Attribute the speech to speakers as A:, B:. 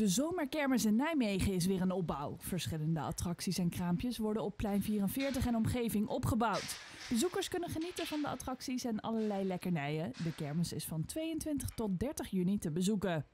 A: De zomerkermis in Nijmegen is weer een opbouw. Verschillende attracties en kraampjes worden op plein 44 en omgeving opgebouwd. Bezoekers kunnen genieten van de attracties en allerlei lekkernijen. De kermis is van 22 tot 30 juni te bezoeken.